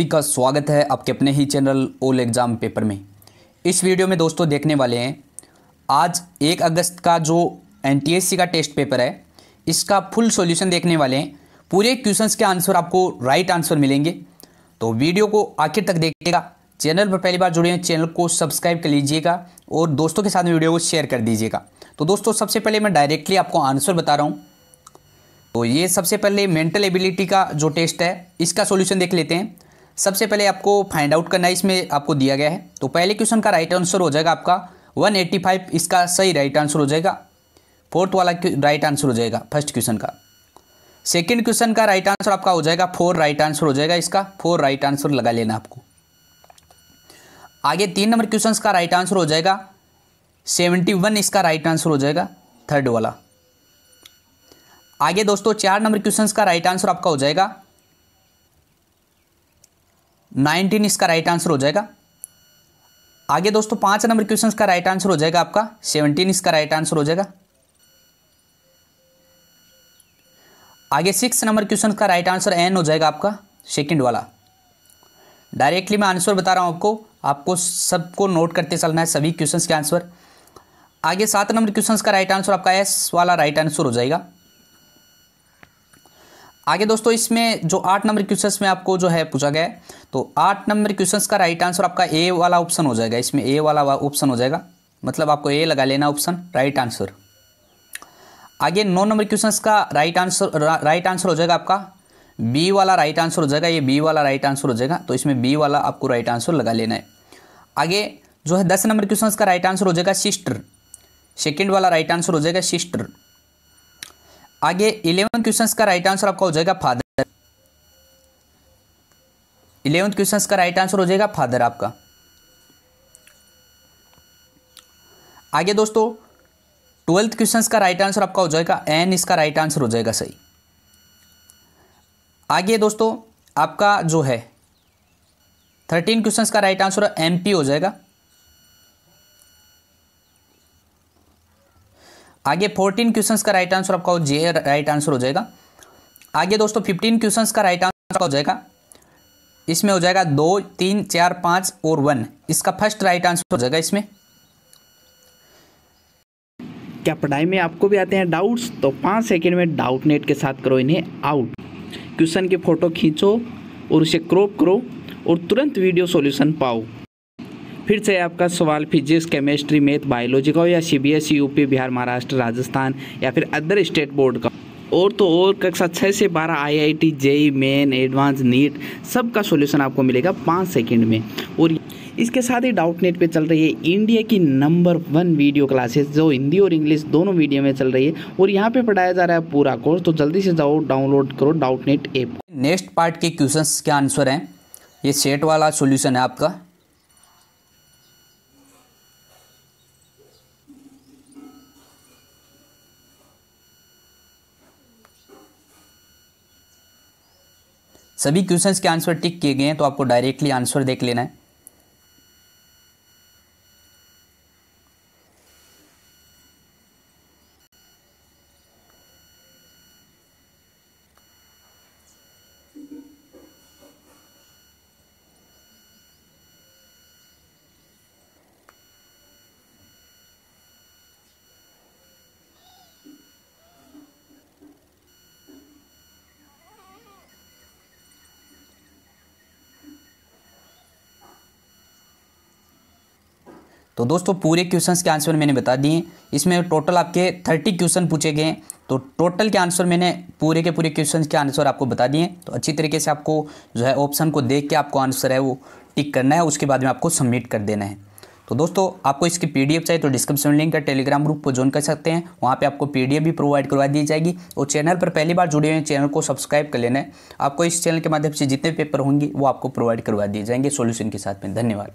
सभी का स्वागत है आपके अपने ही चैनल ओल एग्ज़ाम पेपर में। इस वीडियो में दोस्तों देखने वाले हैं, आज एक अगस्त का जो एन का टेस्ट पेपर है, इसका फुल सॉल्यूशन देखने वाले हैं। पूरे क्वेश्चंस के आंसर आपको राइट आंसर मिलेंगे। तो वीडियो को आखिर तक देखिएगा। चैनल पर पहली बार जुड़े हैं, चैनल को सब्सक्राइब कर लीजिएगा और दोस्तों के साथ वीडियो को शेयर कर दीजिएगा। तो दोस्तों, सबसे पहले मैं डायरेक्टली आपको आंसर बता रहा हूँ। तो ये सबसे पहले मेंटल एबिलिटी का जो टेस्ट है, इसका सॉल्यूशन देख लेते हैं। सबसे पहले आपको फाइंड आउट करना है, इसमें आपको दिया गया है। तो पहले क्वेश्चन का राइट आंसर हो जाएगा आपका 185 इसका सही राइट आंसर हो जाएगा। फोर्थ वाला राइट आंसर हो जाएगा फ़र्स्ट क्वेश्चन का। सेकेंड क्वेश्चन का राइट आंसर आपका हो जाएगा फोर राइट आंसर हो जाएगा इसका। फोर राइट आंसर लगा लेना आपको। आगे तीन नंबर क्वेश्चन का राइट आंसर हो जाएगा सेवेंटी वन इसका राइट आंसर हो जाएगा थर्ड वाला। आगे दोस्तों, चार नंबर क्वेश्चन का राइट आंसर आपका हो जाएगा नाइनटीन इसका राइट आंसर हो जाएगा। आगे दोस्तों, पाँच नंबर क्वेश्चन का राइट आंसर हो जाएगा आपका। सेवनटीन इसका राइट आंसर हो जाएगा। आगे सिक्स नंबर क्वेश्चन का राइट आंसर एन हो जाएगा आपका सेकंड वाला। डायरेक्टली मैं आंसर बता रहा हूँ आपको। आपको सबको नोट करते चलना है, सभी क्वेश्चंस के आंसर आगे सात नंबर क्वेश्चंस का राइट आंसर आपका एस वाला राइट आंसर हो जाएगा। आगे दोस्तों, इसमें जो आठ नंबर क्वेश्चंस में आपको जो है पूछा गया तो आठ नंबर क्वेश्चंस का राइट आंसर आपका ए वाला ऑप्शन हो जाएगा। इसमें ए वाला ऑप्शन हो जाएगा। मतलब आपको ए लगा लेना ऑप्शन राइट आंसर आगे नौ नंबर क्वेश्चंस का राइट आंसर राइट आंसर हो जाएगा आपका। बी वाला राइट आंसर हो जाएगा, ये बी वाला राइट आंसर हो जाएगा तो इसमें बी वाला आपको राइट आंसर लगा लेना है। आगे जो है दस नंबर क्वेश्चन का राइट आंसर हो जाएगा सिस्टर सेकेंड वाला राइट आंसर हो जाएगा सिस्टर आगे इलेवन क्वेश्चन का राइट आंसर आपका हो जाएगा फादर इलेवंथ क्वेश्चन का राइट आंसर हो जाएगा फादर आपका. आगे दोस्तों ट्वेल्थ क्वेश्चन का राइट आंसर आपका हो जाएगा एन इसका राइट आंसर हो जाएगा सही. आगे दोस्तों, आपका जो है थर्टीन क्वेश्चन का राइट आंसर एमपी हो जाएगा. आगे फोर्टीन क्वेश्चंस का राइट आंसर आपका जे राइट आंसर हो जाएगा। आगे दोस्तों फिफ्टीन क्वेश्चंस का राइट आंसर हो जाएगा। इसमें हो जाएगा दो, तीन, चार, पाँच और वन इसका फ़र्स्ट राइट आंसर हो जाएगा इसमें। क्या पढ़ाई में आपको भी आते हैं डाउट्स तो पाँच सेकंड में डाउट नेट के साथ करो इन्हें आउट क्वेश्चन की फ़ोटो खींचो और उसे क्रॉप करो और तुरंत वीडियो सॉल्यूशन पाओ। फिर से आपका सवाल फिजिक्स केमिस्ट्री मैथ बायोलॉजी का हो या सी यूपी बिहार, महाराष्ट्र, राजस्थान या फिर अदर स्टेट बोर्ड का, और तो और कक्षा छः से बारह I I T JEE main advance NEET सबका सॉल्यूशन आपको मिलेगा पाँच सेकंड में। और इसके साथ ही डाउट नेट पे चल रही है इंडिया की नंबर वन वीडियो क्लासेस जो हिंदी और इंग्लिश दोनों मीडियम में चल रही है, और यहाँ पे पढ़ाया जा रहा है पूरा कोर्स तो जल्दी से जाओ डाउनलोड करो doubt net app next part के क्वेश्चन क्या आंसर हैं। ये सेट वाला सोल्यूशन है आपका। सभी क्वेश्चंस के आंसर टिक किए गए हैं तो आपको डायरेक्टली आंसर देख लेना है। तो दोस्तों, पूरे क्वेश्चंस के आंसर मैंने बता दिए इसमें टोटल आपके थर्टी क्वेश्चन पूछे गए तो टोटल के आंसर मैंने पूरे के पूरे क्वेश्चन के आंसर आपको बता दिए तो अच्छी तरीके से आपको जो है ऑप्शन को देख के आपको आंसर है वो टिक करना है, उसके बाद में आपको सबमिट कर देना है। तो दोस्तों, आपको इसकी पीडीएफ चाहिए तो डिस्क्रिप्शन लिंक है टेलीग्राम ग्रुप को ज्वाइन कर सकते हैं। वहाँ पे आपको पीडीएफ भी प्रोवाइड करवा दी जाएगी। और चैनल पर पहली बार जुड़े हुए चैनल को सब्सक्राइब कर लेना है। आपको इस चैनल के माध्यम से जितने पेपर होंगे, वो आपको प्रोवाइड करवा दिए जाएँगे सोल्यूशन के साथ में। धन्यवाद।